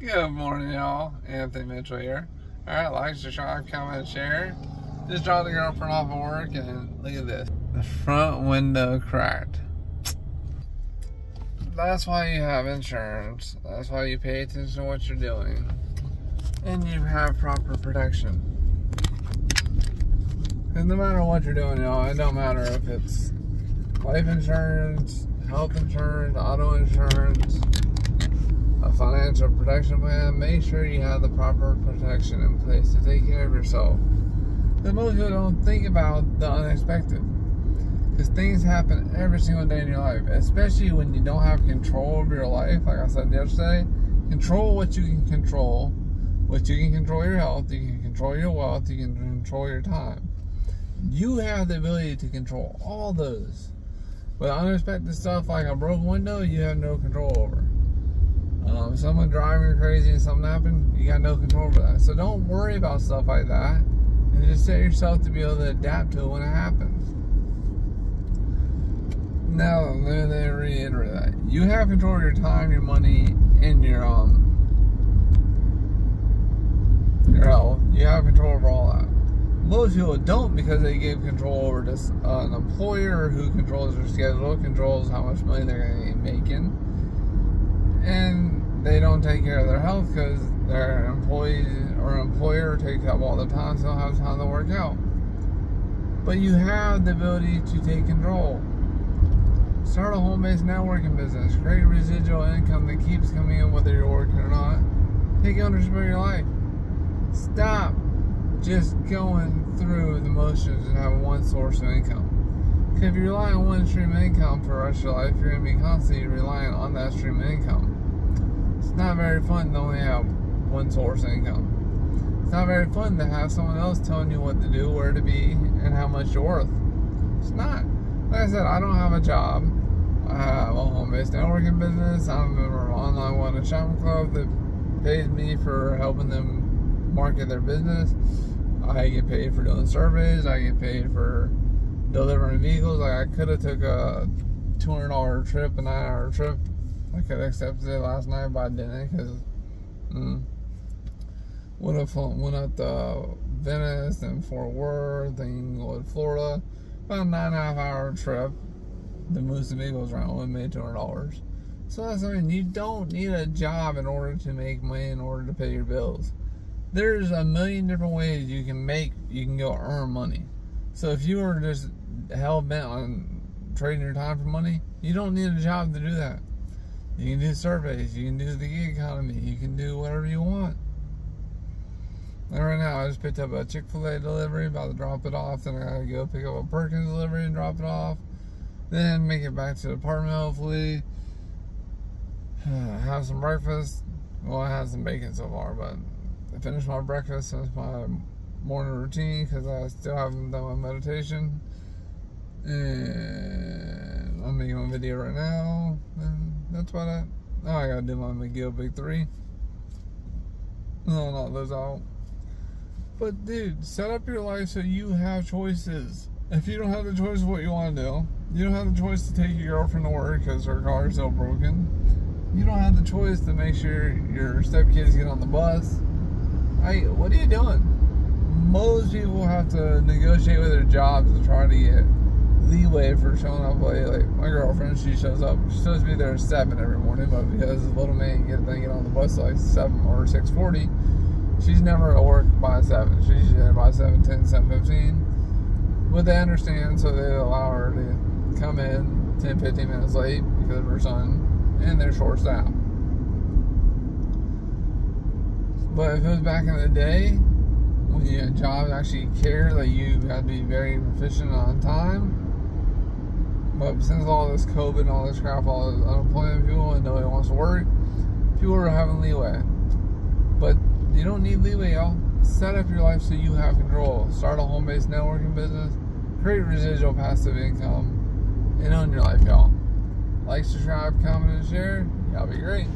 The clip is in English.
Good morning, y'all. Anthony Mitchell here. Alright, like, subscribe, comment, share. Just dropped the girlfriend off of work and look at this. The front window cracked. That's why you have insurance. That's why you pay attention to what you're doing. And you have proper protection. And no matter what you're doing, y'all, it don't matter if it's life insurance, health insurance, auto insurance, a financial protection plan, make sure you have the proper protection in place to take care of yourself. Because most people don't think about the unexpected. Because things happen every single day in your life, especially when you don't have control of your life. Like I said yesterday, control what you can control. What you can control your health, you can control your wealth, you can control your time. You have the ability to control all those. But unexpected stuff like a broken window, you have no control over. Um, someone driving you crazy and something happened, you got no control over that. So don't worry about stuff like that, and just set yourself to be able to adapt to it when it happens. Now, let me reiterate that you have control of your time, your money, and your um your health. You have control over all that. Most people don't because they give control over to uh, an employer who controls their schedule, controls how much money they're going to be making, and they don't take care of their health because their employees or employer takes up all the time, so they don't have time to work out. But you have the ability to take control. Start a home-based networking business. Create residual income that keeps coming in whether you're working or not. Take ownership of your life. Stop just going through the motions and having one source of income. If you rely on one stream of income for the rest of your life, you're going to be constantly relying on that stream of income. It's not very fun to only have one source of income. It's not very fun to have someone else telling you what to do, where to be, and how much you're worth. It's not. Like I said, I don't have a job. I have a home-based networking business. I'm a member of Online One Shopping Club that pays me for helping them market their business. I get paid for doing surveys. I get paid for delivering vehicles. Like I could have took a two hundred dollar trip, a nine hour trip. I could have accepted it last night, but I didn't because mm, up went up to Venice and Fort Worth and to Florida. About a nine and a half hour trip The move and vehicles around would made two hundred dollars. So that's I mean you don't need a job in order to make money in order to pay your bills there's a million different ways you can make you can go earn money. So if you are just hell bent on trading your time for money, you don't need a job to do that. You can do surveys, you can do the gig economy, you can do whatever you want. And right now I just picked up a Chick-fil-A delivery, about to drop it off, then I gotta go pick up a Perkins delivery and drop it off. Then make it back to the apartment hopefully. Have some breakfast. Well I had some bacon so far, but I finished my breakfast. That's my morning routine because I still haven't done my meditation. And I'm making a video right now. And that's about it. Now I gotta do my McGill Big 3. No, not those out. But dude, set up your life so you have choices. If you don't have the choice of what you want to do, you don't have the choice to take your girlfriend to work because her car is so broken. You don't have the choice to make sure your stepkids get on the bus I, what are you doing? Most people have to negotiate with their jobs to try to get leeway for showing up late. Like my girlfriend, she shows up. She's supposed to be there at seven every morning, but because the little man get they get on the bus like seven or six forty, she's never at work by seven. She's there by seven ten, seven fifteen. But they understand, so they allow her to come in 10, 15 minutes late because of her son, and they're short staffed. But if it was back in the day, when your jobs actually care that you had to be very proficient on time. But since all this COVID and all this crap, all this unemployment people and nobody wants to work, people are having leeway. But you don't need leeway, y'all. Set up your life so you have control. Start a home-based networking business, create residual passive income, and own your life, y'all. Like, subscribe, comment, and share. Y'all be great.